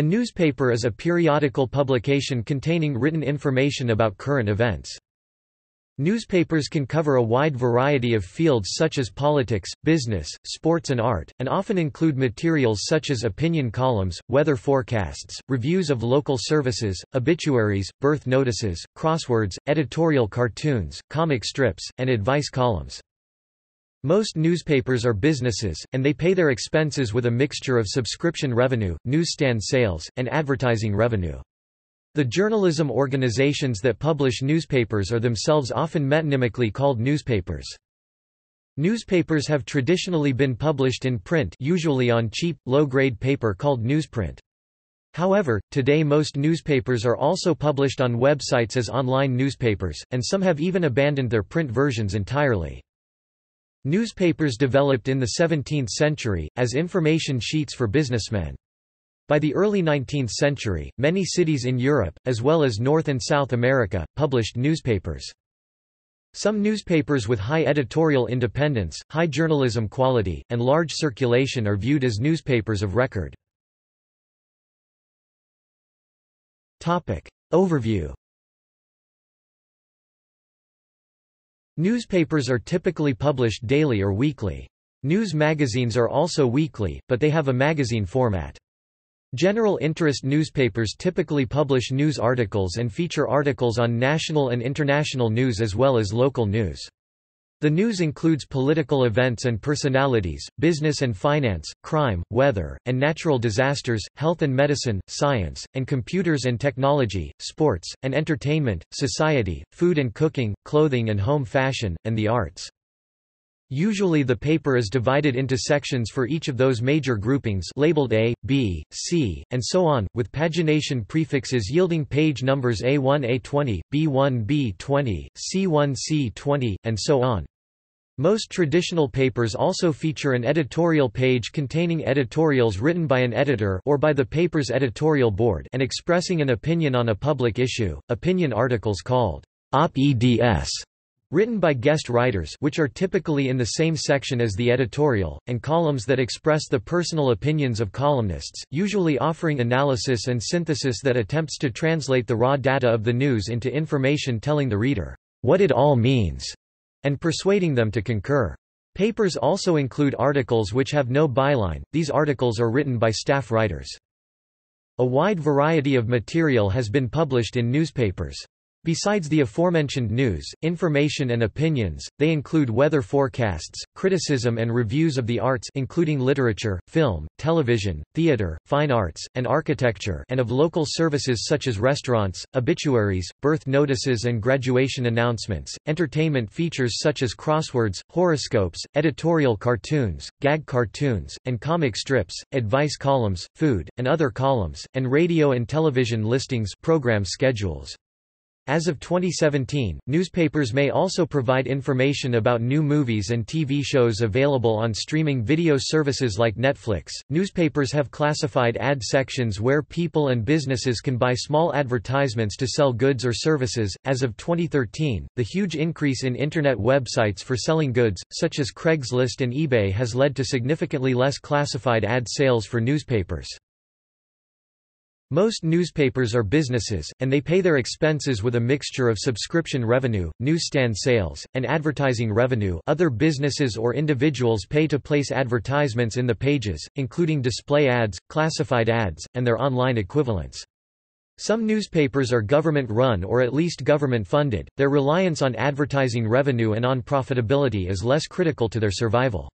A newspaper is a periodical publication containing written information about current events. Newspapers can cover a wide variety of fields such as politics, business, sports and art, and often include materials such as opinion columns, weather forecasts, reviews of local services, obituaries, birth notices, crosswords, editorial cartoons, comic strips, and advice columns. Most newspapers are businesses, and they pay their expenses with a mixture of subscription revenue, newsstand sales, and advertising revenue. The journalism organizations that publish newspapers are themselves often metonymically called newspapers. Newspapers have traditionally been published in print usually on cheap, low-grade paper called newsprint. However, today most newspapers are also published on websites as online newspapers, and some have even abandoned their print versions entirely. Newspapers developed in the 17th century, as information sheets for businessmen. By the early 19th century, many cities in Europe, as well as North and South America, published newspapers. Some newspapers with high editorial independence, high journalism quality, and large circulation are viewed as newspapers of record. Overview Newspapers are typically published daily or weekly. News magazines are also weekly, but they have a magazine format. General interest newspapers typically publish news articles and feature articles on national and international news as well as local news. The news includes political events and personalities, business and finance, crime, weather, and natural disasters, health and medicine, science, and computers and technology, sports, and entertainment, society, food and cooking, clothing and home fashion, and the arts. Usually the paper is divided into sections for each of those major groupings labeled A, B, C, and so on, with pagination prefixes yielding page numbers A1 A20, B1 B20, C1 C20, and so on. Most traditional papers also feature an editorial page containing editorials written by an editor or by the paper's editorial board and expressing an opinion on a public issue, opinion articles called op-eds Written by guest writers which are typically in the same section as the editorial, and columns that express the personal opinions of columnists, usually offering analysis and synthesis that attempts to translate the raw data of the news into information telling the reader what it all means, and persuading them to concur. Papers also include articles which have no byline, these articles are written by staff writers. A wide variety of material has been published in newspapers. Besides the aforementioned news, information and opinions, they include weather forecasts, criticism and reviews of the arts including literature, film, television, theater, fine arts, and architecture and of local services such as restaurants, obituaries, birth notices and graduation announcements, entertainment features such as crosswords, horoscopes, editorial cartoons, gag cartoons, and comic strips, advice columns, food, and other columns, and radio and television listings program schedules. As of 2017, newspapers may also provide information about new movies and TV shows available on streaming video services like Netflix. Newspapers have classified ad sections where people and businesses can buy small advertisements to sell goods or services. As of 2013, the huge increase in internet websites for selling goods, such as Craigslist and eBay, has led to significantly less classified ad sales for newspapers. Most newspapers are businesses, and they pay their expenses with a mixture of subscription revenue, newsstand sales, and advertising revenue other businesses or individuals pay to place advertisements in the pages, including display ads, classified ads, and their online equivalents. Some newspapers are government-run or at least government-funded, their reliance on advertising revenue and on profitability is less critical to their survival.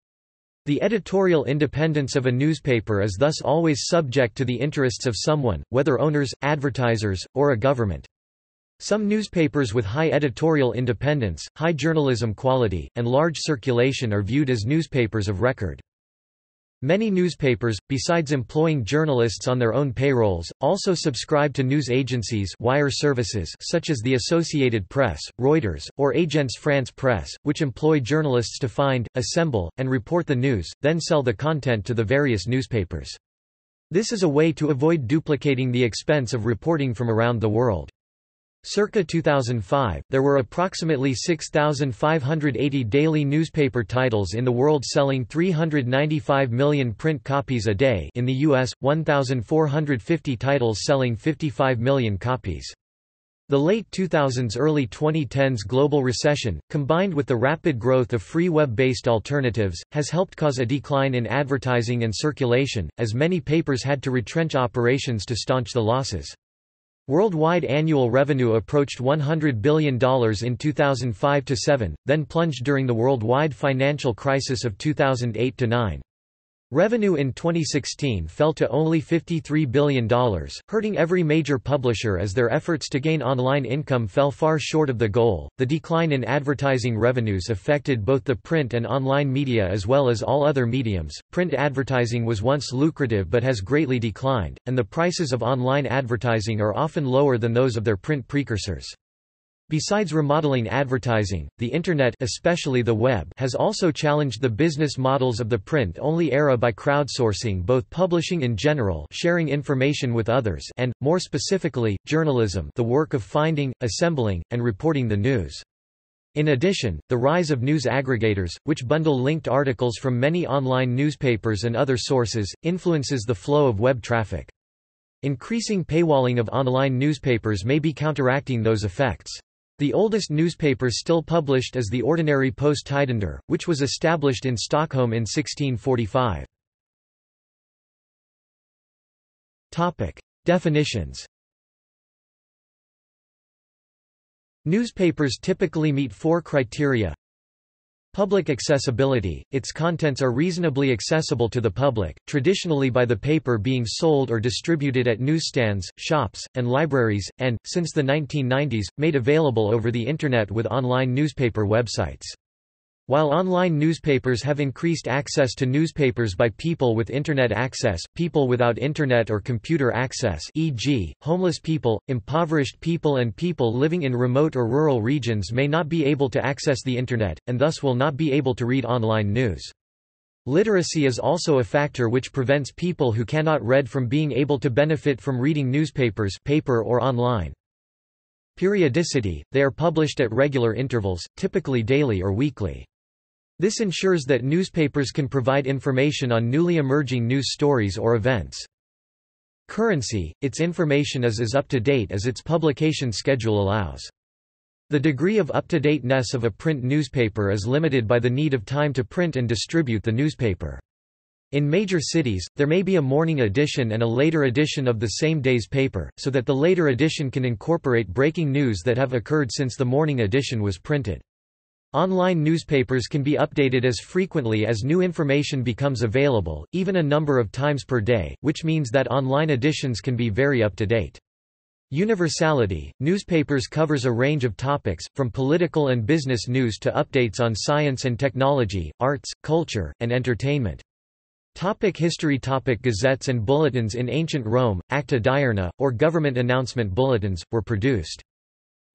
The editorial independence of a newspaper is thus always subject to the interests of someone, whether owners, advertisers, or a government. Some newspapers with high editorial independence, high journalism quality, and large circulation are viewed as newspapers of record. Many newspapers, besides employing journalists on their own payrolls, also subscribe to news agencies wire services such as the Associated Press, Reuters, or Agence France Presse, which employ journalists to find, assemble, and report the news, then sell the content to the various newspapers. This is a way to avoid duplicating the expense of reporting from around the world. Circa 2005, there were approximately 6,580 daily newspaper titles in the world selling 395 million print copies a day in the US, 1,450 titles selling 55 million copies. The late 2000s early 2010s global recession, combined with the rapid growth of free web-based alternatives, has helped cause a decline in advertising and circulation, as many papers had to retrench operations to staunch the losses. Worldwide annual revenue approached $100 billion in 2005–7, then plunged during the worldwide financial crisis of 2008–9. Revenue in 2016 fell to only $53 billion, hurting every major publisher as their efforts to gain online income fell far short of the goal. The decline in advertising revenues affected both the print and online media as well as all other mediums. Print advertising was once lucrative but has greatly declined, and the prices of online advertising are often lower than those of their print precursors. Besides remodeling advertising, the Internet especially the web has also challenged the business models of the print-only era by crowdsourcing both publishing in general sharing information with others and, more specifically, journalism the work of finding, assembling, and reporting the news. In addition, the rise of news aggregators, which bundle linked articles from many online newspapers and other sources, influences the flow of web traffic. Increasing paywalling of online newspapers may be counteracting those effects. The oldest newspaper still published is the Ordinari Post Tijdender, which was established in Stockholm in 1645. Definitions Newspapers typically meet four criteria Public accessibility – Its contents are reasonably accessible to the public, traditionally by the paper being sold or distributed at newsstands, shops, and libraries, and, since the 1990s, made available over the Internet with online newspaper websites. While online newspapers have increased access to newspapers by people with Internet access, people without Internet or computer access e.g., homeless people, impoverished people and people living in remote or rural regions may not be able to access the Internet, and thus will not be able to read online news. Literacy is also a factor which prevents people who cannot read from being able to benefit from reading newspapers paper or online. Periodicity, they are published at regular intervals, typically daily or weekly. This ensures that newspapers can provide information on newly emerging news stories or events. Currency, its information is as up-to-date as its publication schedule allows. The degree of up-to-dateness of a print newspaper is limited by the need of time to print and distribute the newspaper. In major cities, there may be a morning edition and a later edition of the same day's paper, so that the later edition can incorporate breaking news that have occurred since the morning edition was printed. Online newspapers can be updated as frequently as new information becomes available, even a number of times per day, which means that online editions can be very up-to-date. Universality – Newspapers covers a range of topics, from political and business news to updates on science and technology, arts, culture, and entertainment. Topic history Topic Gazettes and bulletins In ancient Rome, acta diurna, or government announcement bulletins, were produced.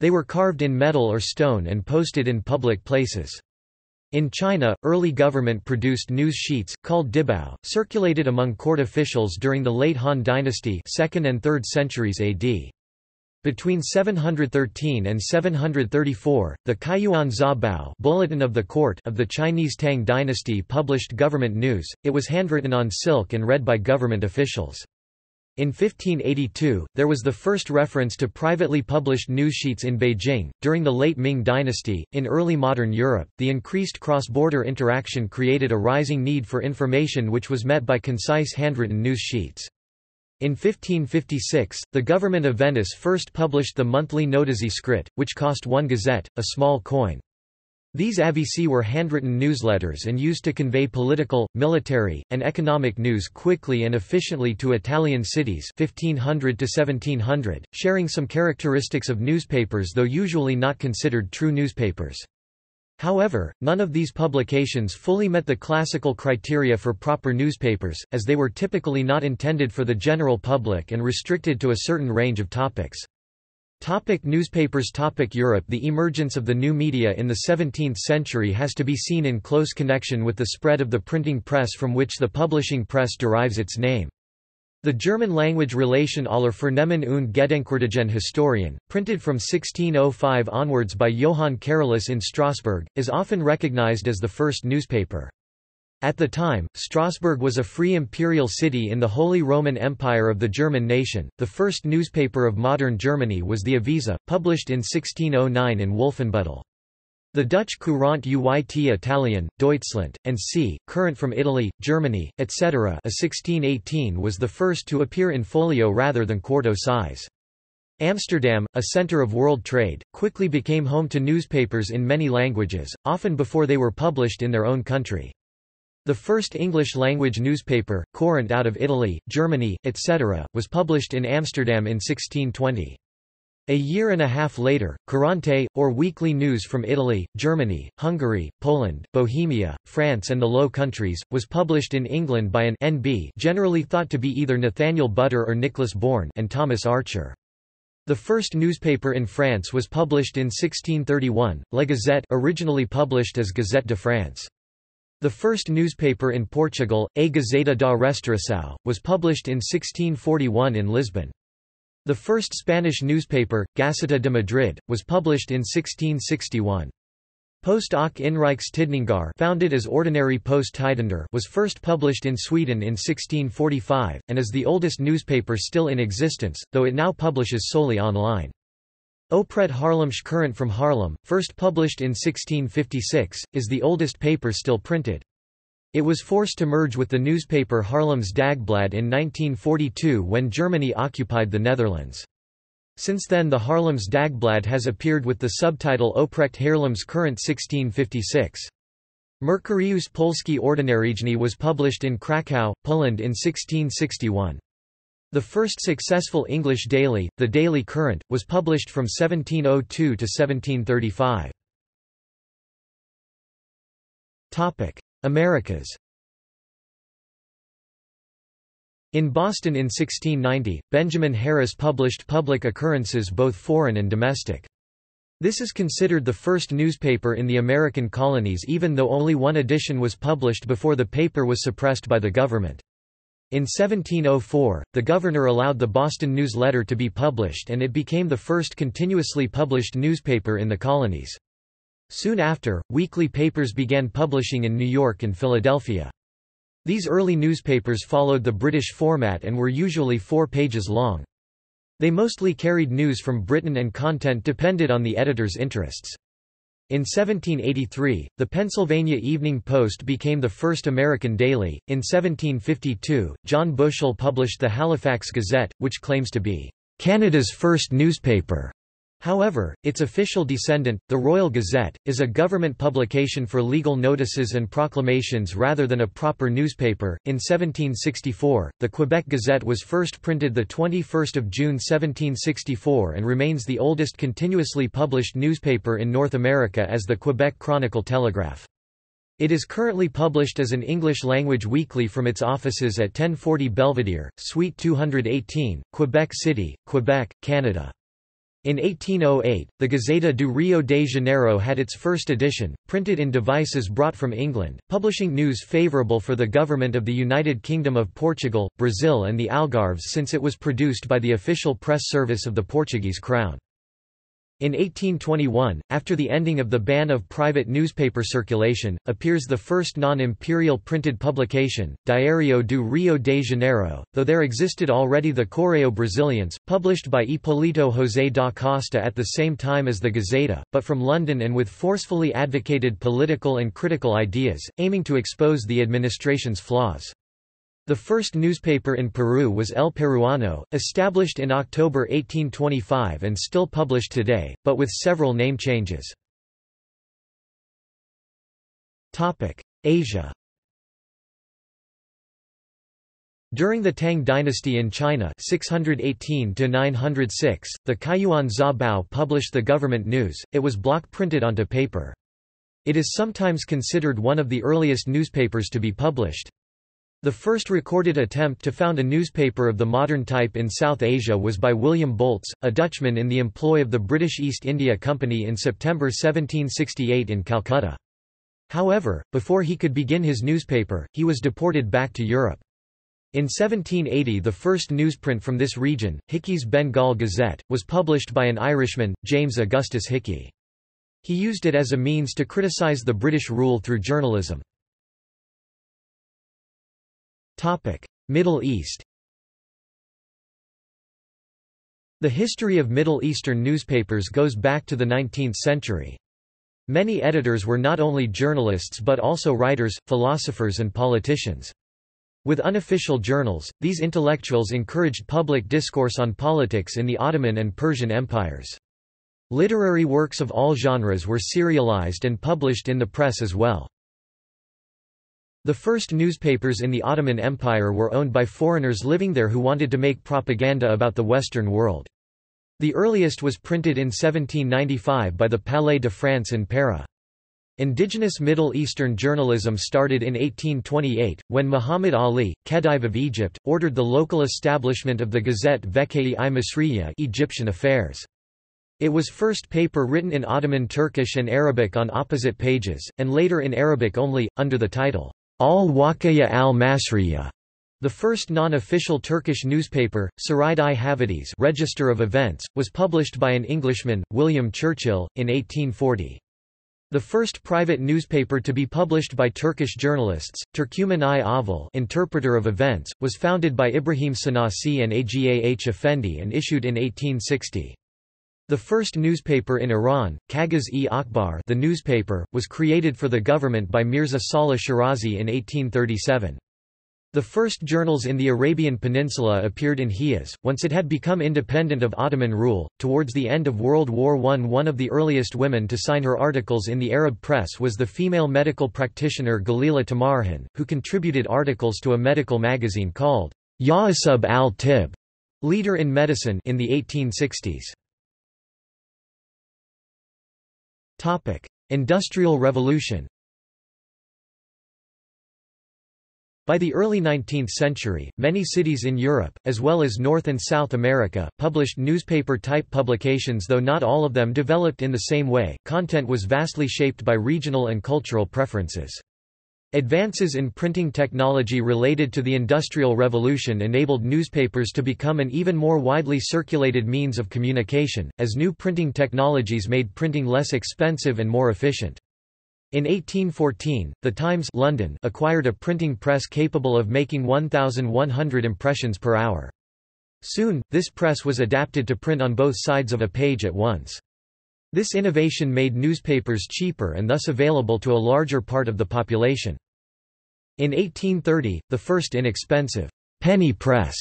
They were carved in metal or stone and posted in public places. In China, early government-produced news sheets, called dibao, circulated among court officials during the late Han dynasty 2nd and 3rd centuries AD. Between 713 and 734, the Kaiyuan Zabao Bulletin of the Court of the Chinese Tang dynasty published government news, it was handwritten on silk and read by government officials. In 1582, there was the first reference to privately published newssheets in Beijing. During the late Ming dynasty, in early modern Europe, the increased cross border interaction created a rising need for information which was met by concise handwritten news sheets. In 1556, the government of Venice first published the monthly Notizie scritte, which cost one gazette, a small coin. These avvisi were handwritten newsletters and used to convey political, military, and economic news quickly and efficiently to Italian cities 1500 to 1700, sharing some characteristics of newspapers though usually not considered true newspapers. However, none of these publications fully met the classical criteria for proper newspapers, as they were typically not intended for the general public and restricted to a certain range of topics. Topic newspapers Topic Europe The emergence of the new media in the 17th century has to be seen in close connection with the spread of the printing press from which the publishing press derives its name. The German-language Relation aller Vernehmen und Gedenkwertigen Historien, printed from 1605 onwards by Johann Carolus in Strasbourg, is often recognized as the first newspaper. At the time, Strasbourg was a free imperial city in the Holy Roman Empire of the German nation. The first newspaper of modern Germany was the Avisa, published in 1609 in Wolfenbüttel. The Dutch Courant Uit Italian, Deutschland, and c. Current from Italy, Germany, etc. A 1618 was the first to appear in folio rather than quarto size. Amsterdam, a center of world trade, quickly became home to newspapers in many languages, often before they were published in their own country. The first English-language newspaper, Courant out of Italy, Germany, etc., was published in Amsterdam in 1620. A year and a half later, Courante, or Weekly News from Italy, Germany, Hungary, Poland, Bohemia, France and the Low Countries, was published in England by an NB generally thought to be either Nathaniel Butter or Nicholas Bourne and Thomas Archer. The first newspaper in France was published in 1631, La Gazette originally published as Gazette de France. The first newspaper in Portugal, A Gazeta da Restauração, was published in 1641 in Lisbon. The first Spanish newspaper, Gaceta de Madrid, was published in 1661. Post och Inrikes Tidningar founded as Ordinari Post Tijdender was first published in Sweden in 1645, and is the oldest newspaper still in existence, though it now publishes solely online. Opret Haarlemsch Courant from Haarlem, first published in 1656, is the oldest paper still printed. It was forced to merge with the newspaper Haarlems Dagblad in 1942 when Germany occupied the Netherlands. Since then the Haarlems Dagblad has appeared with the subtitle Oprecht Haarlems Courant 1656. Mercurius Polski Ordynaryjny was published in Kraków, Poland in 1661. The first successful English daily, the Daily Courant, was published from 1702 to 1735. Americas In Boston in 1690, Benjamin Harris published public occurrences both foreign and domestic. This is considered the first newspaper in the American colonies even though only one edition was published before the paper was suppressed by the government. In 1704, the governor allowed the Boston News Letter to be published and it became the first continuously published newspaper in the colonies. Soon after, weekly papers began publishing in New York and Philadelphia. These early newspapers followed the British format and were usually four pages long. They mostly carried news from Britain and content depended on the editor's interests. In 1783, the Pennsylvania Evening Post became the first American daily. In 1752, John Bushell published the Halifax Gazette, which claims to be Canada's first newspaper. However, its official descendant, the Royal Gazette, is a government publication for legal notices and proclamations rather than a proper newspaper. In 1764, the Quebec Gazette was first printed the 21st of June 1764 and remains the oldest continuously published newspaper in North America as the Quebec Chronicle Telegraph. It is currently published as an English-language weekly from its offices at 1040 Belvedere, Suite 218, Quebec City, Quebec, Canada. In 1808, the Gazeta do Rio de Janeiro had its first edition, printed in devices brought from England, publishing news favourable for the government of the United Kingdom of Portugal, Brazil and the Algarves since it was produced by the official press service of the Portuguese crown. In 1821, after the ending of the ban of private newspaper circulation, appears the first non-imperial printed publication, Diário do Rio de Janeiro, though there existed already the Correio Brasiliense, published by Hipólito José da Costa at the same time as the Gazeta, but from London and with forcefully advocated political and critical ideas, aiming to expose the administration's flaws. The first newspaper in Peru was El Peruano, established in October 1825 and still published today, but with several name changes. Asia During the Tang dynasty in China 618 the Kaiyuan Za published the government news, it was block printed onto paper. It is sometimes considered one of the earliest newspapers to be published. The first recorded attempt to found a newspaper of the modern type in South Asia was by William Bolts, a Dutchman in the employ of the British East India Company in September 1768 in Calcutta. However, before he could begin his newspaper, he was deported back to Europe. In 1780 the first newsprint from this region, Hickey's Bengal Gazette, was published by an Irishman, James Augustus Hickey. He used it as a means to criticize the British rule through journalism. Middle East The history of Middle Eastern newspapers goes back to the 19th century. Many editors were not only journalists but also writers, philosophers and politicians. With unofficial journals, these intellectuals encouraged public discourse on politics in the Ottoman and Persian empires. Literary works of all genres were serialized and published in the press as well. The first newspapers in the Ottoman Empire were owned by foreigners living there who wanted to make propaganda about the Western world. The earliest was printed in 1795 by the Palais de France in Pera. Indigenous Middle Eastern journalism started in 1828, when Muhammad Ali, Khedive of Egypt, ordered the local establishment of the Gazette Vekei-i Masriya Egyptian Affairs. It was first paper written in Ottoman Turkish and Arabic on opposite pages, and later in Arabic only, under the title, Al-Waqaya al-Masriya. The first non-official Turkish newspaper, Saray-i Havadis Register of Events, was published by an Englishman, William Churchill, in 1840. The first private newspaper to be published by Turkish journalists, Turkuman-i Aval Interpreter of Events, was founded by Ibrahim Sanasi and Agah Effendi and issued in 1860. The first newspaper in Iran, Kagaz-e-Akbar the newspaper, was created for the government by Mirza Salih Shirazi in 1837. The first journals in the Arabian Peninsula appeared in Hijaz, once it had become independent of Ottoman rule. Towards the end of World War I, one of the earliest women to sign her articles in the Arab press was the female medical practitioner Galila Tamarhan, who contributed articles to a medical magazine called Ya'asub al-Tib, Leader in Medicine in the 1860s. Industrial Revolution By the early 19th century, many cities in Europe, as well as North and South America, published newspaper-type publications though not all of them developed in the same way, content was vastly shaped by regional and cultural preferences. Advances in printing technology related to the Industrial Revolution enabled newspapers to become an even more widely circulated means of communication, as new printing technologies made printing less expensive and more efficient. In 1814, The Times London acquired a printing press capable of making 1,100 impressions per hour. Soon, this press was adapted to print on both sides of a page at once. This innovation made newspapers cheaper and thus available to a larger part of the population. In 1830, the first inexpensive penny press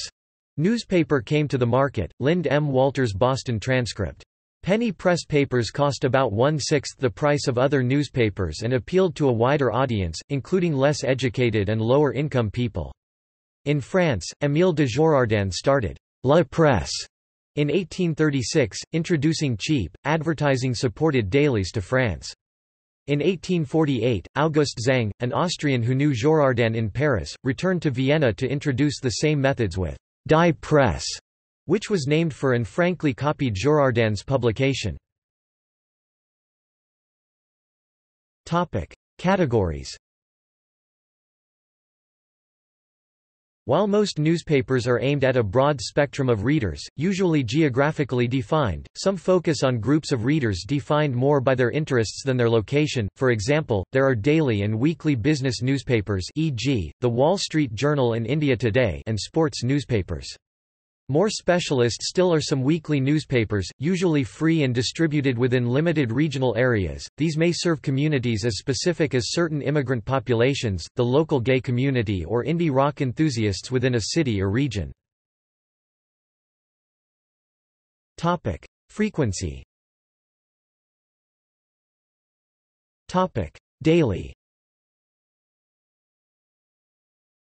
newspaper came to the market, Lynde M. Walters' Boston Transcript. Penny press papers cost about one-sixth the price of other newspapers and appealed to a wider audience, including less educated and lower-income people. In France, Émile de Girardin started La Presse in 1836, introducing cheap, advertising-supported dailies to France. In 1848, August Zang, an Austrian who knew Girardin in Paris, returned to Vienna to introduce the same methods with Die Presse, which was named for and frankly copied Girardin's publication. Categories While most newspapers are aimed at a broad spectrum of readers, usually geographically defined, some focus on groups of readers defined more by their interests than their location. For example, there are daily and weekly business newspapers, e.g., The Wall Street Journal and India Today, and sports newspapers. More specialist still are some weekly newspapers, usually free and distributed within limited regional areas. These may serve communities as specific as certain immigrant populations, the local gay community or indie rock enthusiasts within a city or region. Topic: Frequency. Topic: Daily.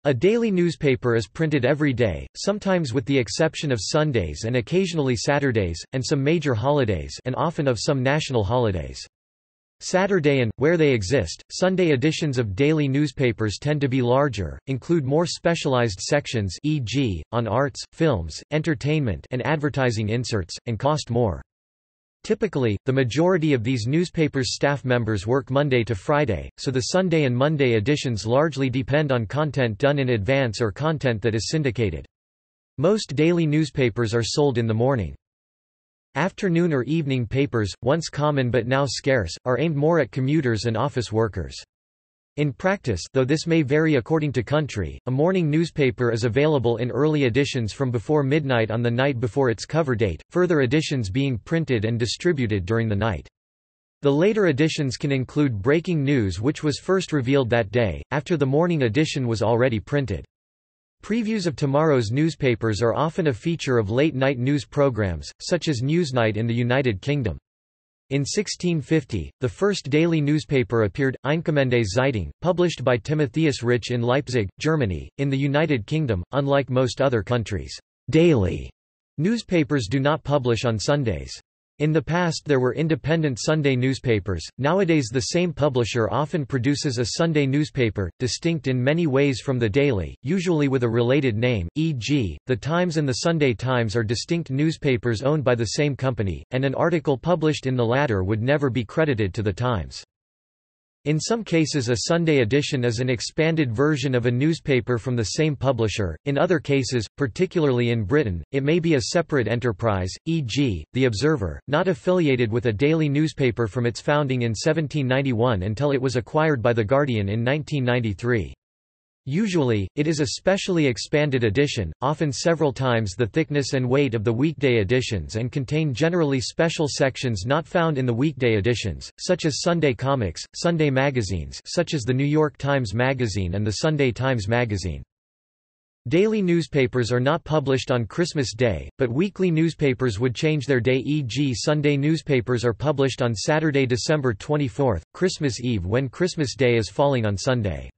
A daily newspaper is printed every day, sometimes with the exception of Sundays and occasionally Saturdays, and some major holidays and often of some national holidays. Saturday and, where they exist, Sunday editions of daily newspapers tend to be larger, include more specialized sections e.g., on arts, films, entertainment and advertising inserts, and cost more. Typically, the majority of these newspapers' staff members work Monday to Friday, so the Sunday and Monday editions largely depend on content done in advance or content that is syndicated. Most daily newspapers are sold in the morning. Afternoon or evening papers, once common but now scarce, are aimed more at commuters and office workers. In practice though this may vary according to country, a morning newspaper is available in early editions from before midnight on the night before its cover date, further editions being printed and distributed during the night. The later editions can include breaking news which was first revealed that day, after the morning edition was already printed. Previews of tomorrow's newspapers are often a feature of late-night news programs, such as Newsnight in the United Kingdom. In 1650, the first daily newspaper appeared, Einkommende Zeitung, published by Timotheus Ritzsch in Leipzig, Germany. In the United Kingdom, unlike most other countries, daily newspapers do not publish on Sundays. In the past there were independent Sunday newspapers, nowadays the same publisher often produces a Sunday newspaper, distinct in many ways from the daily, usually with a related name, e.g., The Times and the Sunday Times are distinct newspapers owned by the same company, and an article published in the latter would never be credited to the Times. In some cases a Sunday edition is an expanded version of a newspaper from the same publisher, in other cases, particularly in Britain, it may be a separate enterprise, e.g., The Observer, not affiliated with a daily newspaper from its founding in 1791 until it was acquired by The Guardian in 1993. Usually, it is a specially expanded edition, often several times the thickness and weight of the weekday editions and contain generally special sections not found in the weekday editions, such as Sunday comics, Sunday magazines such as the New York Times Magazine and the Sunday Times Magazine. Daily newspapers are not published on Christmas Day, but weekly newspapers would change their day e.g. Sunday newspapers are published on Saturday December 24, Christmas Eve when Christmas Day is falling on Sunday.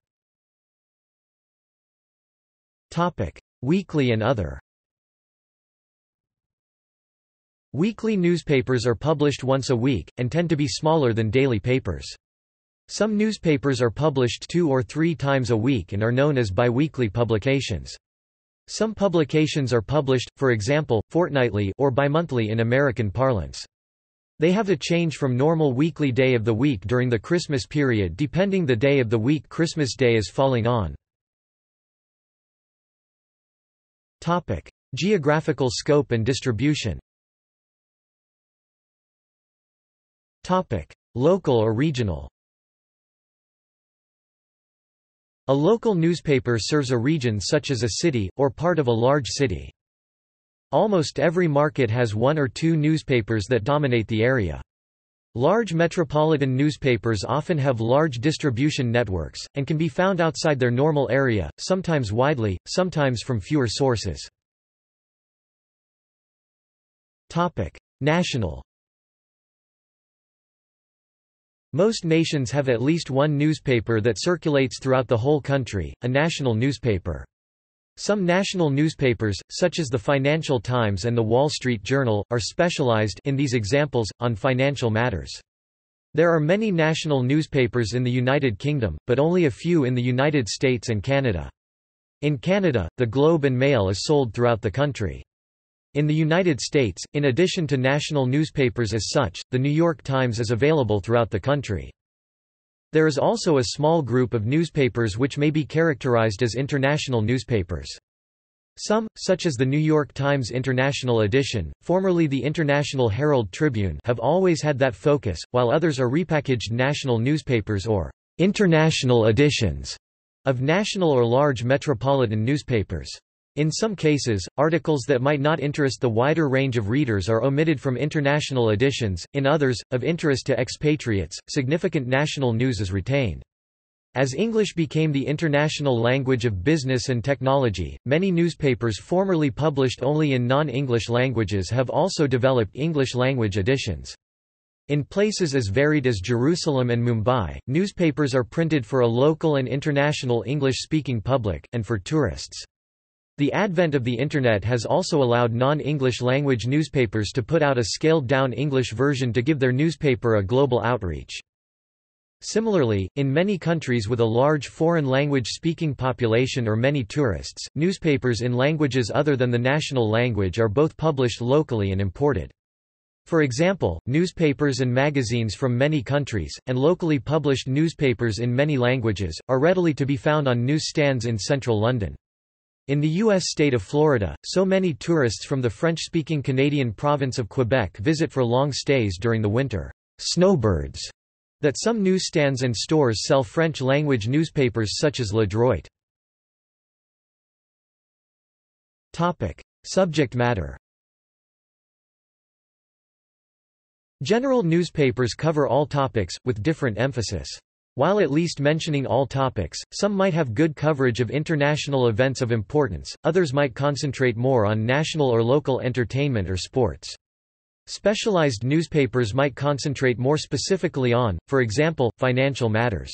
Topic: Weekly and other. Weekly newspapers are published once a week, and tend to be smaller than daily papers. Some newspapers are published two or three times a week and are known as biweekly publications. Some publications are published, for example, fortnightly or bimonthly in American parlance. They have a change from normal weekly day of the week during the Christmas period depending the day of the week Christmas Day is falling on. Topic: Geographical scope and distribution. Topic: Local or regional. A local newspaper serves a region such as a city, or part of a large city. Almost every market has one or two newspapers that dominate the area. Large metropolitan newspapers often have large distribution networks, and can be found outside their normal area, sometimes widely, sometimes from fewer sources. National Most nations have at least one newspaper that circulates throughout the whole country, a national newspaper. Some national newspapers, such as the Financial Times and the Wall Street Journal, are specialized in these examples, on financial matters. There are many national newspapers in the United Kingdom, but only a few in the United States and Canada. In Canada, the Globe and Mail is sold throughout the country. In the United States, in addition to national newspapers as such, the New York Times is available throughout the country. There is also a small group of newspapers which may be characterized as international newspapers. Some, such as the New York Times International Edition, formerly the International Herald Tribune have always had that focus, while others are repackaged national newspapers or international editions of national or large metropolitan newspapers. In some cases, articles that might not interest the wider range of readers are omitted from international editions, in others, of interest to expatriates, significant national news is retained. As English became the international language of business and technology, many newspapers formerly published only in non-English languages have also developed English-language editions. In places as varied as Jerusalem and Mumbai, newspapers are printed for a local and international English-speaking public, and for tourists. The advent of the Internet has also allowed non-English language newspapers to put out a scaled-down English version to give their newspaper a global outreach. Similarly, in many countries with a large foreign language speaking population or many tourists, newspapers in languages other than the national language are both published locally and imported. For example, newspapers and magazines from many countries, and locally published newspapers in many languages, are readily to be found on newsstands in central London. In the U.S. state of Florida, so many tourists from the French-speaking Canadian province of Quebec visit for long stays during the winter snowbirds that some newsstands and stores sell French-language newspapers such as Le Droit. Subject matter General newspapers cover all topics, with different emphasis. While at least mentioning all topics, some might have good coverage of international events of importance, others might concentrate more on national or local entertainment or sports. Specialized newspapers might concentrate more specifically on, for example, financial matters.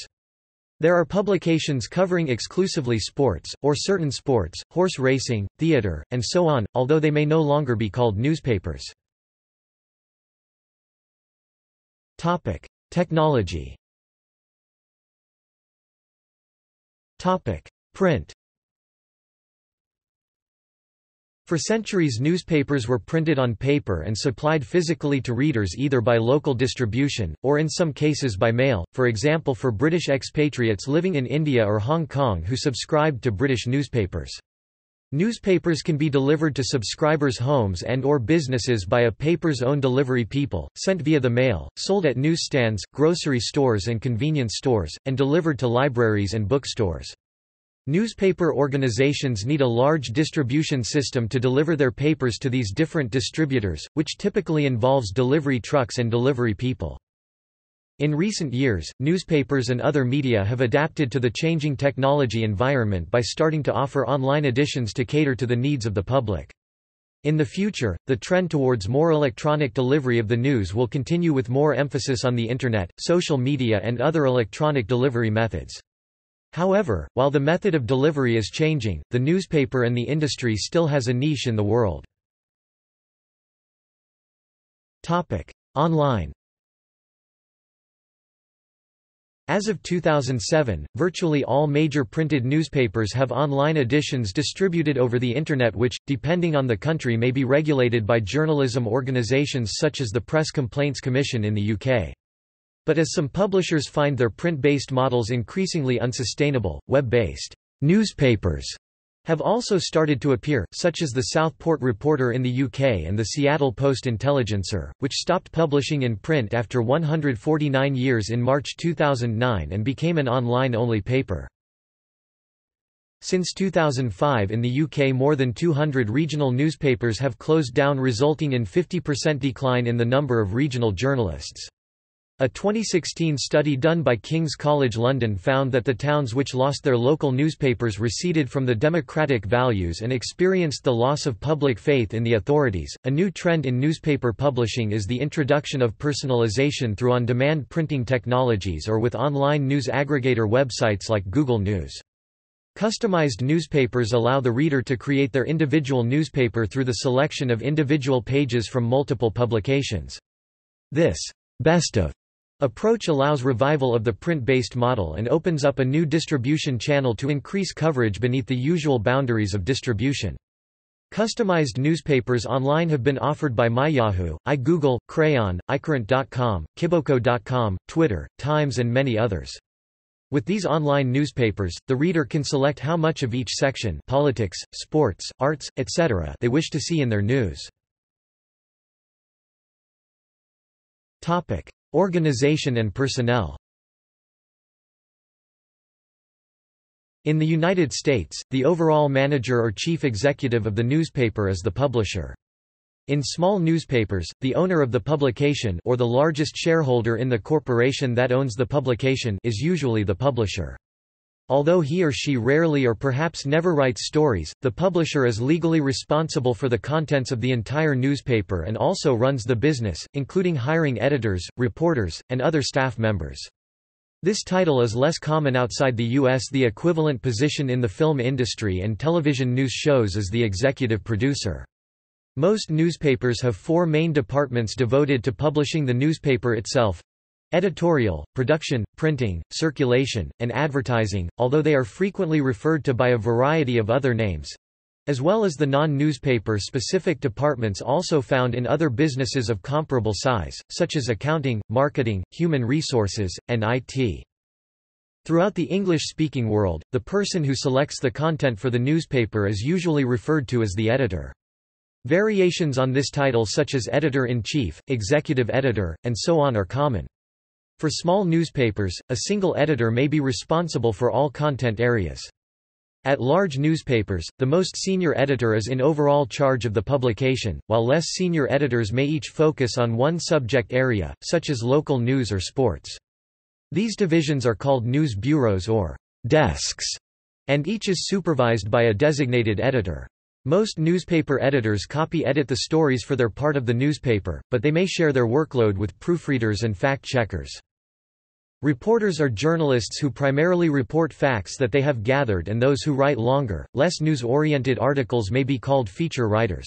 There are publications covering exclusively sports, or certain sports, horse racing, theater, and so on, although they may no longer be called newspapers. Topic: Technology. Topic: Print. For centuries newspapers were printed on paper and supplied physically to readers either by local distribution, or in some cases by mail, for example for British expatriates living in India or Hong Kong who subscribed to British newspapers. Newspapers can be delivered to subscribers' homes and or businesses by a paper's own delivery people, sent via the mail, sold at newsstands, grocery stores and convenience stores, and delivered to libraries and bookstores. Newspaper organizations need a large distribution system to deliver their papers to these different distributors, which typically involves delivery trucks and delivery people. In recent years, newspapers and other media have adapted to the changing technology environment by starting to offer online editions to cater to the needs of the public. In the future, the trend towards more electronic delivery of the news will continue with more emphasis on the Internet, social media and other electronic delivery methods. However, while the method of delivery is changing, the newspaper and the industry still has a niche in the world. Online As of 2007, virtually all major printed newspapers have online editions distributed over the Internet which, depending on the country may be regulated by journalism organisations such as the Press Complaints Commission in the UK. But as some publishers find their print-based models increasingly unsustainable, web-based newspapers have also started to appear, such as the Southport Reporter in the UK and the Seattle Post-Intelligencer, which stopped publishing in print after 149 years in March 2009 and became an online-only paper. Since 2005 in the UK more than 200 regional newspapers have closed down resulting in 50% decline in the number of regional journalists. A 2016 study done by King's College London found that the towns which lost their local newspapers receded from the democratic values and experienced the loss of public faith in the authorities. A new trend in newspaper publishing is the introduction of personalization through on demand printing technologies or with online news aggregator websites like Google News. Customized newspapers allow the reader to create their individual newspaper through the selection of individual pages from multiple publications. This best of Approach allows revival of the print-based model and opens up a new distribution channel to increase coverage beneath the usual boundaries of distribution. Customized newspapers online have been offered by MyYahoo, iGoogle, Crayon, iCurrent.com, Kiboko.com, Twitter, Times and many others. With these online newspapers, the reader can select how much of each section politics, sports, arts, etc. they wish to see in their news. Organization and personnel In the United States, the overall manager or chief executive of the newspaper is the publisher. In small newspapers, the owner of the publication or the largest shareholder in the corporation that owns the publication is usually the publisher. Although he or she rarely or perhaps never writes stories, the publisher is legally responsible for the contents of the entire newspaper and also runs the business, including hiring editors, reporters, and other staff members. This title is less common outside the U.S. The equivalent position in the film industry and television news shows is the executive producer. Most newspapers have four main departments devoted to publishing the newspaper itself, Editorial, production, printing, circulation, and advertising, although they are frequently referred to by a variety of other names. as well as the non-newspaper specific departments also found in other businesses of comparable size, such as accounting, marketing, human resources, and IT. Throughout the English-speaking world, the person who selects the content for the newspaper is usually referred to as the editor. Variations on this title such as editor-in-chief, executive editor, and so on are common. For small newspapers, a single editor may be responsible for all content areas. At large newspapers, the most senior editor is in overall charge of the publication, while less senior editors may each focus on one subject area, such as local news or sports. These divisions are called news bureaus or desks, and each is supervised by a designated editor. Most newspaper editors copy-edit the stories for their part of the newspaper, but they may share their workload with proofreaders and fact-checkers. Reporters are journalists who primarily report facts that they have gathered and those who write longer, less news-oriented articles may be called feature writers.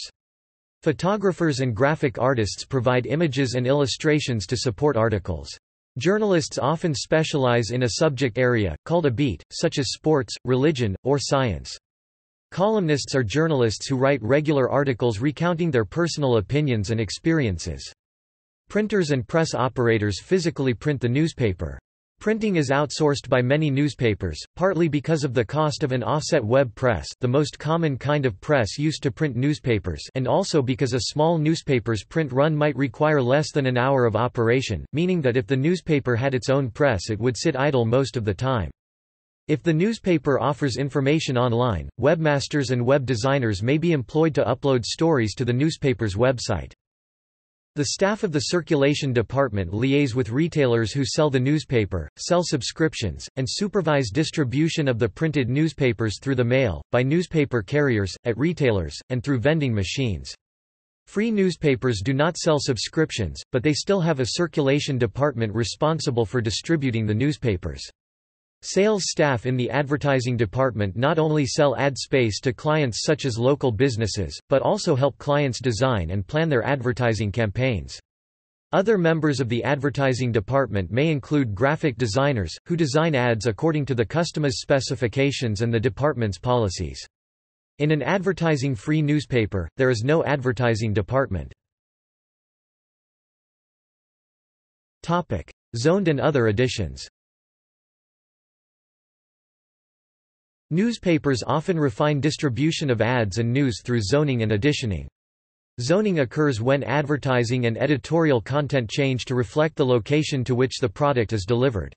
Photographers and graphic artists provide images and illustrations to support articles. Journalists often specialize in a subject area, called a beat, such as sports, religion, or science. Columnists are journalists who write regular articles recounting their personal opinions and experiences. Printers and press operators physically print the newspaper. Printing is outsourced by many newspapers, partly because of the cost of an offset web press the most common kind of press used to print newspapers and also because a small newspaper's print run might require less than an hour of operation, meaning that if the newspaper had its own press it would sit idle most of the time. If the newspaper offers information online, webmasters and web designers may be employed to upload stories to the newspaper's website. The staff of the circulation department liaise with retailers who sell the newspaper, sell subscriptions, and supervise distribution of the printed newspapers through the mail, by newspaper carriers, at retailers, and through vending machines. Free newspapers do not sell subscriptions, but they still have a circulation department responsible for distributing the newspapers. Sales staff in the advertising department not only sell ad space to clients such as local businesses, but also help clients design and plan their advertising campaigns. Other members of the advertising department may include graphic designers, who design ads according to the customer's specifications and the department's policies. In an advertising-free newspaper, there is no advertising department. Zoned and other editions Newspapers often refine distribution of ads and news through zoning and editioning. Zoning occurs when advertising and editorial content change to reflect the location to which the product is delivered.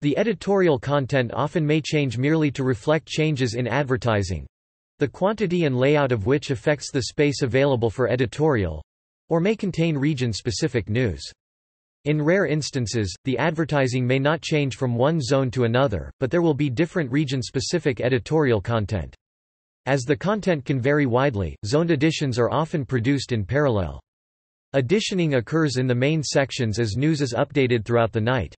The editorial content often may change merely to reflect changes in advertising—the quantity and layout of which affects the space available for editorial—or may contain region-specific news. In rare instances, the advertising may not change from one zone to another, but there will be different region-specific editorial content. As the content can vary widely, zoned editions are often produced in parallel. Editioning occurs in the main sections as news is updated throughout the night.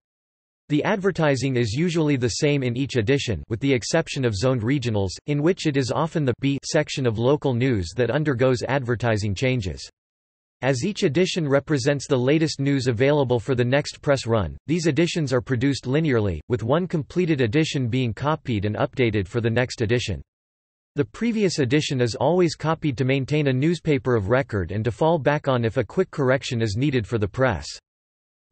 The advertising is usually the same in each edition with the exception of zoned regionals, in which it is often the B section of local news that undergoes advertising changes. As each edition represents the latest news available for the next press run, these editions are produced linearly, with one completed edition being copied and updated for the next edition. The previous edition is always copied to maintain a newspaper of record and to fall back on if a quick correction is needed for the press.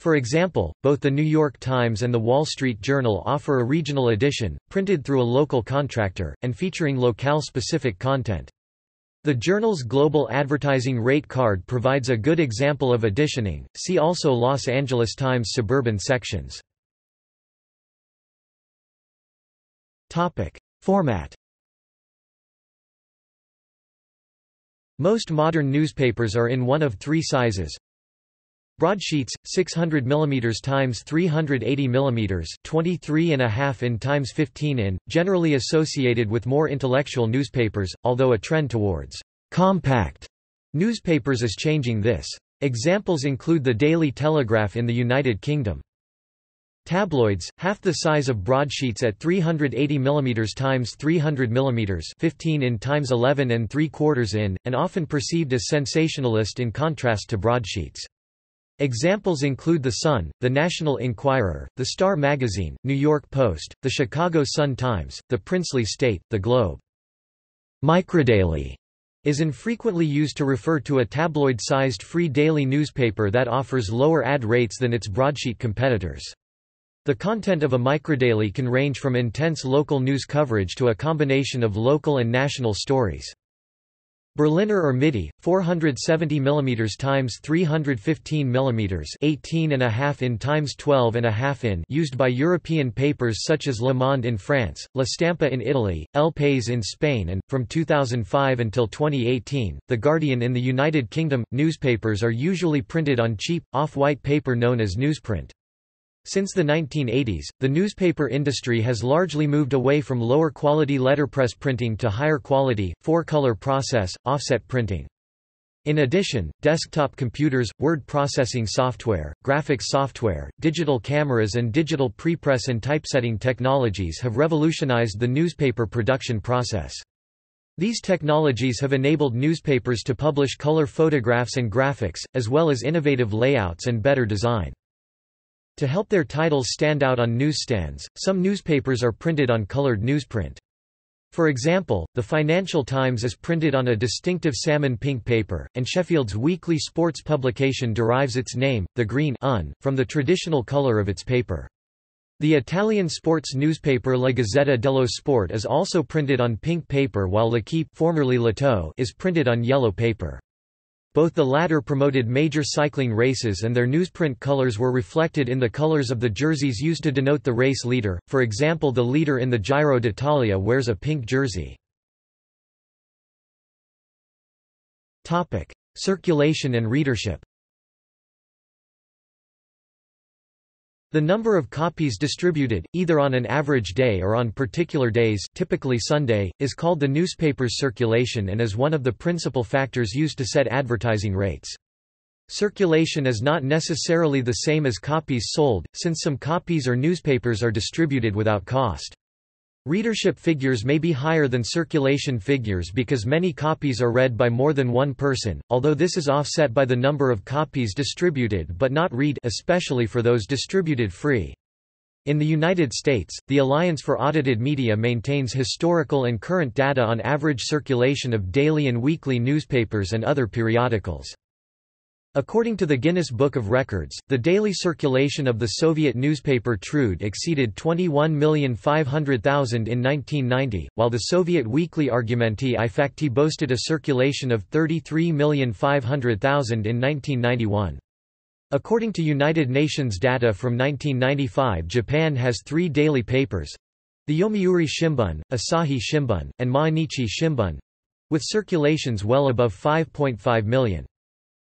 For example, both the New York Times and the Wall Street Journal offer a regional edition, printed through a local contractor, and featuring locale-specific content. The journal's global advertising rate card provides a good example of editioning. See also Los Angeles Times suburban sections. Format. Most modern newspapers are in one of three sizes. Broadsheets 600 mm times 380 mm 23 and a half in times 15 in generally associated with more intellectual newspapers although a trend towards compact newspapers is changing this examples include the Daily Telegraph in the United Kingdom Tabloids, half the size of broadsheets at 380 mm times 300 mm 15 in times 11 and 3 quarters in, and often perceived as sensationalist in contrast to broadsheets. Examples include The Sun, The National Enquirer, The Star Magazine, New York Post, The Chicago Sun-Times, The Princely State, The Globe. Microdaily is infrequently used to refer to a tabloid-sized free daily newspaper that offers lower ad rates than its broadsheet competitors. The content of a microdaily can range from intense local news coverage to a combination of local and national stories. Berliner or MIDI, 470 mm times 315 mm, 18 and a half in times 12 and a half in, used by European papers such as Le Monde in France, La Stampa in Italy, El País in Spain, and from 2005 until 2018, The Guardian in the United Kingdom. Newspapers are usually printed on cheap, off-white paper known as newsprint. Since the 1980s, the newspaper industry has largely moved away from lower-quality letterpress printing to higher-quality, four-color process, offset printing. In addition, desktop computers, word processing software, graphics software, digital cameras and digital prepress and typesetting technologies have revolutionized the newspaper production process. These technologies have enabled newspapers to publish color photographs and graphics, as well as innovative layouts and better design. To help their titles stand out on newsstands, some newspapers are printed on colored newsprint. For example, the Financial Times is printed on a distinctive salmon pink paper, and Sheffield's weekly sports publication derives its name, the green un, from the traditional color of its paper. The Italian sports newspaper La Gazzetta dello Sport is also printed on pink paper while L'Equipe formerly L'Auto is printed on yellow paper. Both the latter promoted major cycling races and their newsprint colors were reflected in the colors of the jerseys used to denote the race leader, for example the leader in the Giro d'Italia wears a pink jersey. Circulation and readership The number of copies distributed, either on an average day or on particular days typically Sunday, is called the newspaper's circulation and is one of the principal factors used to set advertising rates. Circulation is not necessarily the same as copies sold, since some copies or newspapers are distributed without cost. Readership figures may be higher than circulation figures because many copies are read by more than one person, although this is offset by the number of copies distributed but not read especially for those distributed free. In the United States, the Alliance for Audited Media maintains historical and current data on average circulation of daily and weekly newspapers and other periodicals. According to the Guinness Book of Records, the daily circulation of the Soviet newspaper Trud exceeded 21,500,000 in 1990, while the Soviet weekly Argumenty i Fakty boasted a circulation of 33,500,000 in 1991. According to United Nations data from 1995 Japan has three daily papers—the Yomiuri Shimbun, Asahi Shimbun, and Mainichi Shimbun—with circulations well above 5.5 million.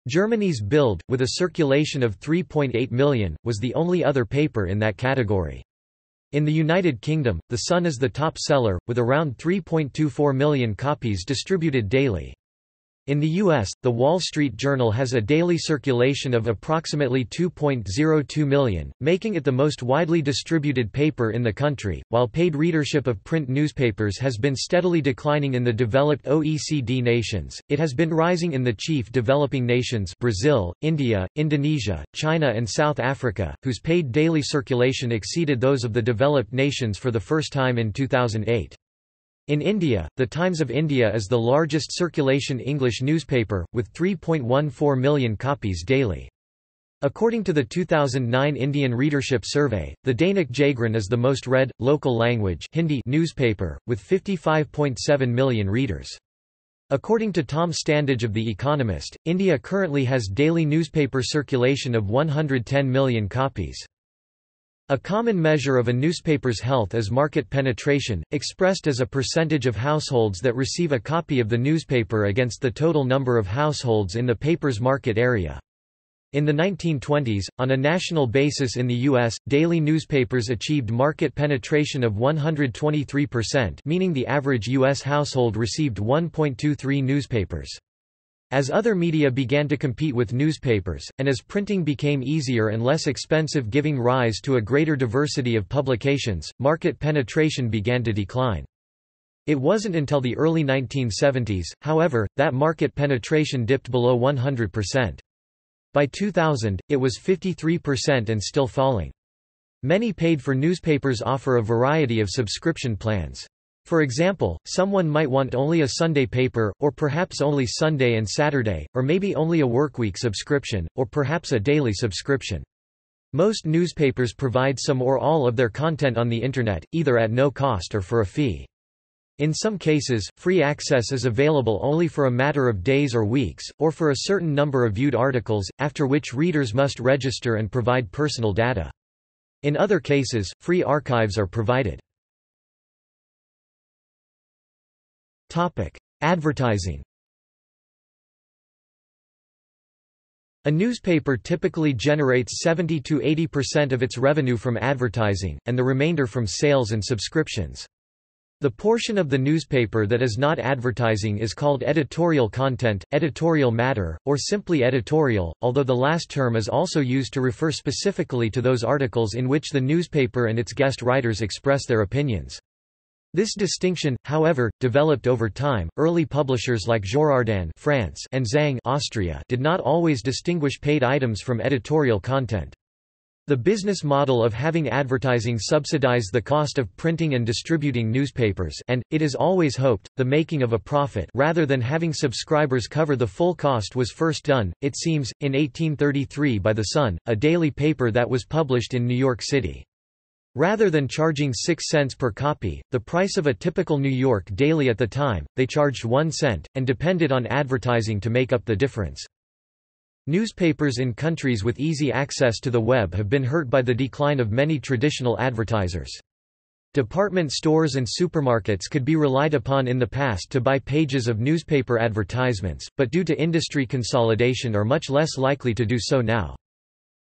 Germany's Bild, with a circulation of 3.8 million, was the only other paper in that category. In the United Kingdom, The Sun is the top seller, with around 3.24 million copies distributed daily. In the U.S., The Wall Street Journal has a daily circulation of approximately 2.02 million, making it the most widely distributed paper in the country, while paid readership of print newspapers has been steadily declining in the developed OECD nations, it has been rising in the chief developing nations Brazil, India, Indonesia, China and South Africa, whose paid daily circulation exceeded those of the developed nations for the first time in 2008. In India, The Times of India is the largest circulation English newspaper, with 3.14 million copies daily. According to the 2009 Indian Readership Survey, the Dainik Jagran is the most read, local language Hindi newspaper, with 55.7 million readers. According to Tom Standage of The Economist, India currently has daily newspaper circulation of 110 million copies. A common measure of a newspaper's health is market penetration, expressed as a percentage of households that receive a copy of the newspaper against the total number of households in the paper's market area. In the 1920s, on a national basis in the U.S., daily newspapers achieved market penetration of 123% meaning the average U.S. household received 1.23 newspapers. As other media began to compete with newspapers, and as printing became easier and less expensive giving rise to a greater diversity of publications, market penetration began to decline. It wasn't until the early 1970s, however, that market penetration dipped below 100%. By 2000, it was 53% and still falling. Many paid-for newspapers offer a variety of subscription plans. For example, someone might want only a Sunday paper, or perhaps only Sunday and Saturday, or maybe only a workweek subscription, or perhaps a daily subscription. Most newspapers provide some or all of their content on the Internet, either at no cost or for a fee. In some cases, free access is available only for a matter of days or weeks, or for a certain number of viewed articles, after which readers must register and provide personal data. In other cases, free archives are provided. Topic: Advertising. A newspaper typically generates 70 to 80% of its revenue from advertising, and the remainder from sales and subscriptions. The portion of the newspaper that is not advertising is called editorial content, editorial matter, or simply editorial, although the last term is also used to refer specifically to those articles in which the newspaper and its guest writers express their opinions. This distinction, however, developed over time. Early publishers like Girardin France and Zang Austria did not always distinguish paid items from editorial content. The business model of having advertising subsidize the cost of printing and distributing newspapers and, it is always hoped, the making of a profit rather than having subscribers cover the full cost was first done, it seems, in 1833 by The Sun, a daily paper that was published in New York City. Rather than charging 6 cents per copy, the price of a typical New York daily at the time, they charged 1 cent, and depended on advertising to make up the difference. Newspapers in countries with easy access to the web have been hurt by the decline of many traditional advertisers. Department stores and supermarkets could be relied upon in the past to buy pages of newspaper advertisements, but due to industry consolidation are much less likely to do so now.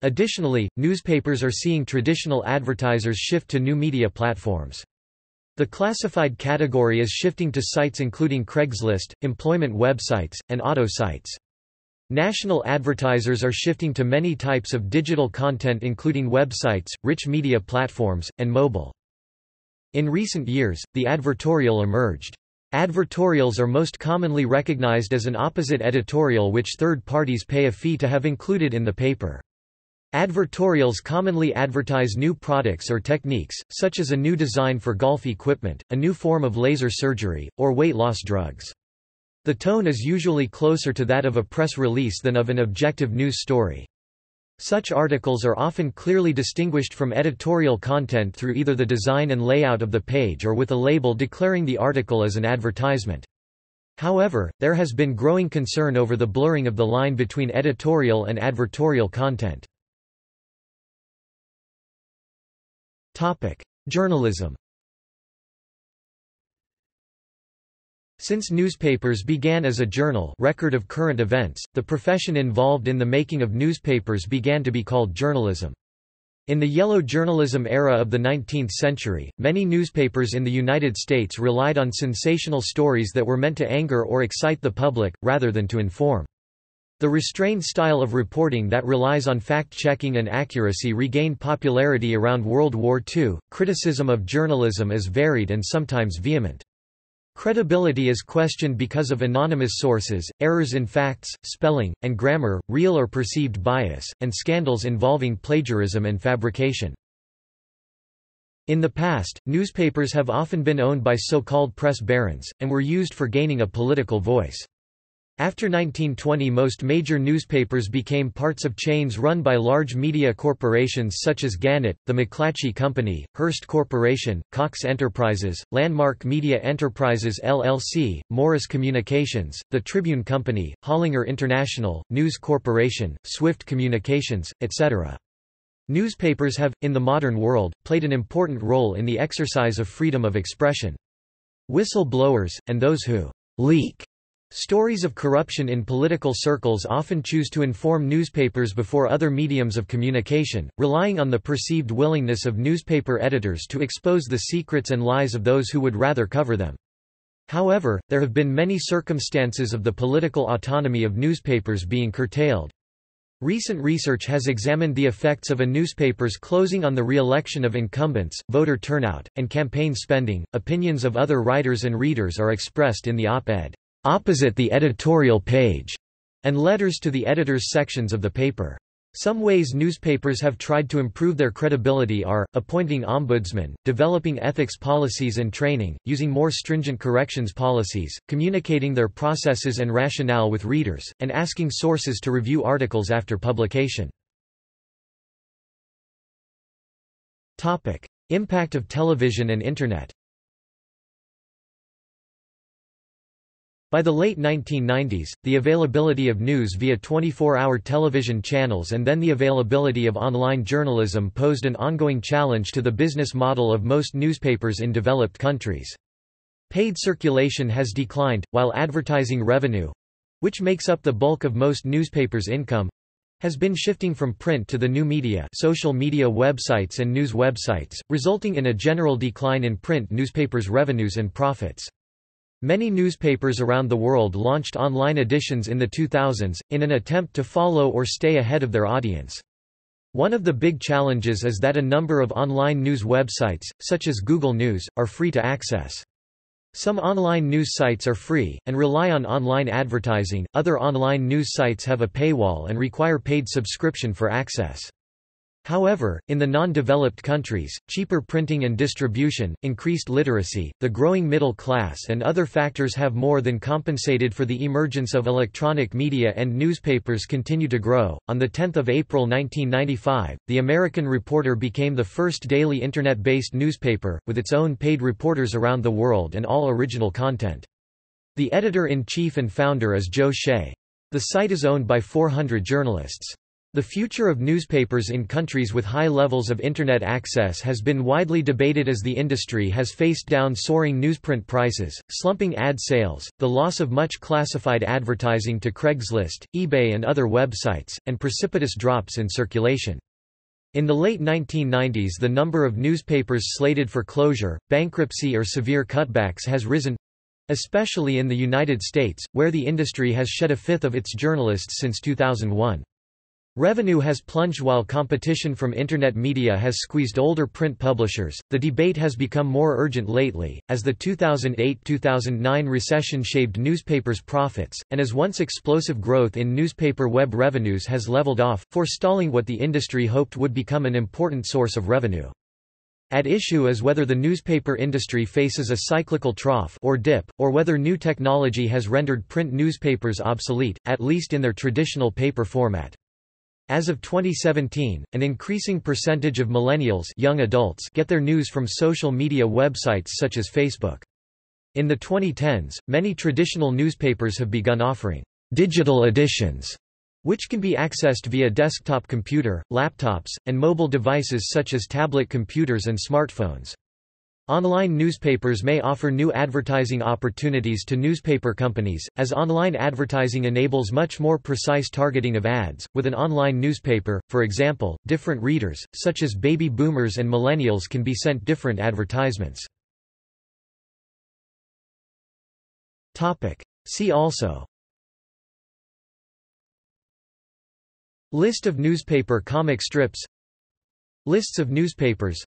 Additionally, newspapers are seeing traditional advertisers shift to new media platforms. The classified category is shifting to sites including Craigslist, employment websites, and auto sites. National advertisers are shifting to many types of digital content including websites, rich media platforms, and mobile. In recent years, the advertorial emerged. Advertorials are most commonly recognized as an opposite editorial which third parties pay a fee to have included in the paper. Advertorials commonly advertise new products or techniques, such as a new design for golf equipment, a new form of laser surgery, or weight loss drugs. The tone is usually closer to that of a press release than of an objective news story. Such articles are often clearly distinguished from editorial content through either the design and layout of the page or with a label declaring the article as an advertisement. However, there has been growing concern over the blurring of the line between editorial and advertorial content. Topic: Journalism. Since newspapers began as a journal record of current events, the profession involved in the making of newspapers began to be called journalism. In the yellow journalism era of the 19th century, many newspapers in the United States relied on sensational stories that were meant to anger or excite the public, rather than to inform. The restrained style of reporting that relies on fact-checking and accuracy regained popularity around World War II. Criticism of journalism is varied and sometimes vehement. Credibility is questioned because of anonymous sources, errors in facts, spelling, and grammar, real or perceived bias, and scandals involving plagiarism and fabrication. In the past, newspapers have often been owned by so-called press barons, and were used for gaining a political voice. After 1920 most major newspapers became parts of chains run by large media corporations such as Gannett, the McClatchy Company, Hearst Corporation, Cox Enterprises, Landmark Media Enterprises LLC, Morris Communications, The Tribune Company, Hollinger International, News Corporation, Swift Communications, etc. Newspapers have, in the modern world, played an important role in the exercise of freedom of expression. Whistleblowers, and those who leak Stories of corruption in political circles often choose to inform newspapers before other mediums of communication, relying on the perceived willingness of newspaper editors to expose the secrets and lies of those who would rather cover them. However, there have been many circumstances of the political autonomy of newspapers being curtailed. Recent research has examined the effects of a newspaper's closing on the re-election of incumbents, voter turnout, and campaign spending. Opinions of other writers and readers are expressed in the op-ed opposite the editorial page, and letters to the editors sections of the paper. Some ways newspapers have tried to improve their credibility are, appointing ombudsmen, developing ethics policies and training, using more stringent corrections policies, communicating their processes and rationale with readers, and asking sources to review articles after publication. Impact of television and Internet By the late 1990s, the availability of news via 24-hour television channels and then the availability of online journalism posed an ongoing challenge to the business model of most newspapers in developed countries. Paid circulation has declined, while advertising revenue—which makes up the bulk of most newspapers' income, has been shifting from print to the new media social media websites and news websites, resulting in a general decline in print newspapers' revenues and profits. Many newspapers around the world launched online editions in the 2000s, in an attempt to follow or stay ahead of their audience. One of the big challenges is that a number of online news websites, such as Google News, are free to access. Some online news sites are free, and rely on online advertising, other online news sites have a paywall and require paid subscription for access. However, in the non-developed countries, cheaper printing and distribution, increased literacy, the growing middle class and other factors have more than compensated for the emergence of electronic media and newspapers continue to grow. On the 10th of April 1995, The American Reporter became the first daily internet-based newspaper with its own paid reporters around the world and all original content. The editor-in-chief and founder is Joe Shea. The site is owned by 400 journalists. The future of newspapers in countries with high levels of Internet access has been widely debated as the industry has faced down soaring newsprint prices, slumping ad sales, the loss of much classified advertising to Craigslist, eBay and other websites, and precipitous drops in circulation. In the late 1990s the number of newspapers slated for closure, bankruptcy or severe cutbacks has risen—especially in the United States, where the industry has shed a fifth of its journalists since 2001. Revenue has plunged while competition from Internet media has squeezed older print publishers. The debate has become more urgent lately, as the 2008 2009 recession shaved newspapers' profits, and as once explosive growth in newspaper web revenues has leveled off, forestalling what the industry hoped would become an important source of revenue. At issue is whether the newspaper industry faces a cyclical trough or dip, or whether new technology has rendered print newspapers obsolete, at least in their traditional paper format. As of 2017, an increasing percentage of millennials young adults get their news from social media websites such as Facebook. In the 2010s, many traditional newspapers have begun offering digital editions, which can be accessed via desktop computer, laptops, and mobile devices such as tablet computers and smartphones. Online newspapers may offer new advertising opportunities to newspaper companies, as online advertising enables much more precise targeting of ads. With an online newspaper, for example, different readers, such as baby boomers and millennials, can be sent different advertisements. Topic. See also List of newspaper comic strips Lists of newspapers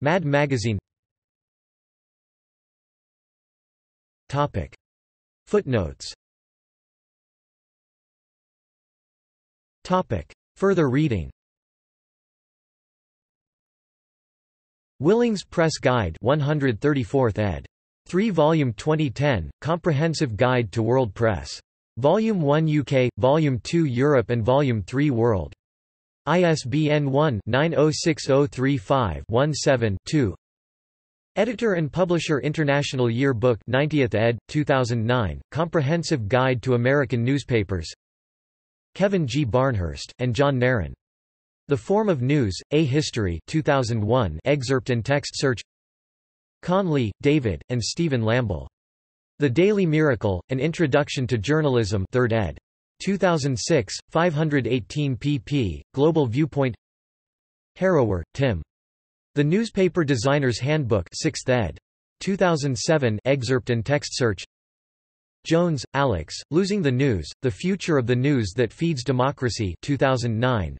Mad Magazine Topic. Footnotes Topic. Further reading Willings Press Guide 134th ed. 3 volume 2010, Comprehensive Guide to World Press. Volume 1 UK, Volume 2 Europe and Volume 3 World. ISBN 1-906035-17-2 Editor and Publisher International Year Book 90th ed., 2009, Comprehensive Guide to American Newspapers Kevin G. Barnhurst, and John Nerone. The Form of News, A History 2001 excerpt and text search Conley, David, and Stephen Lamble. The Daily Miracle, An Introduction to Journalism 3rd ed. 2006, 518 pp. Global Viewpoint Harrower, Tim. The Newspaper Designer's Handbook 6th ed. 2007 excerpt and text search Jones, Alex, Losing the News, The Future of the News That Feeds Democracy 2009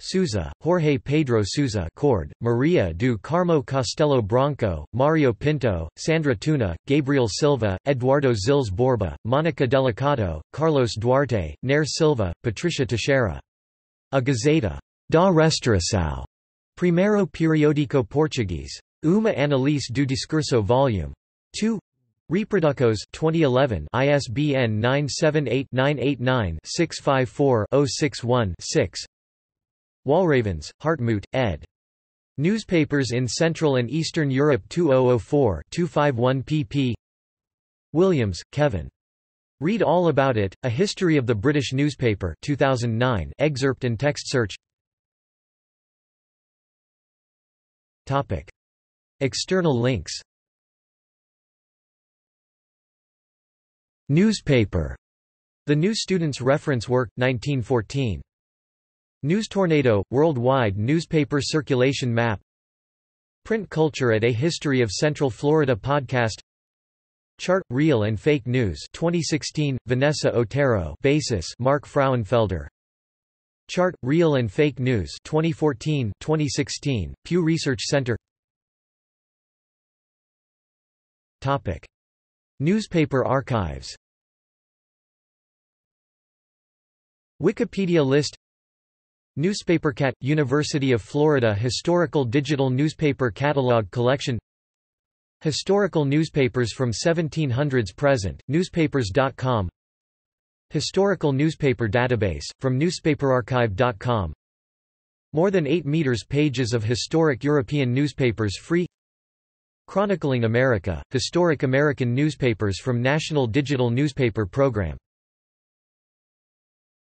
Souza, Jorge Pedro Souza Cord, Maria do Carmo Costello Branco, Mario Pinto, Sandra Tuna, Gabriel Silva, Eduardo Zils Borba, Monica Delicato, Carlos Duarte, Nair Silva, Patricia Teixeira A Gazeta da Restauração. Primeiro Periódico Português. Uma análise do discurso Volume 2. Reproducos 2011 ISBN 978-989-654-061-6 Walravens, Hartmut, ed. Newspapers in Central and Eastern Europe 2004-251 pp. Williams, Kevin. Read all about it, A History of the British Newspaper 2009 excerpt and text search Topic. External links Newspaper. The New Student's Reference Work, 1914. News Tornado, Worldwide Newspaper Circulation Map Print Culture at A History of Central Florida Podcast Chart, Real and Fake News 2016, Vanessa Otero basis Mark Frauenfelder Chart, Real and Fake News 2014, 2016, Pew Research Center. Topic. Newspaper archives. Wikipedia list. NewspaperCat – University of Florida Historical Digital Newspaper Catalog Collection. Historical newspapers from 1700s present, newspapers.com Historical newspaper database, from newspaperarchive.com More than 8 meters pages of historic European newspapers free. Chronicling America, historic American newspapers from National Digital Newspaper Program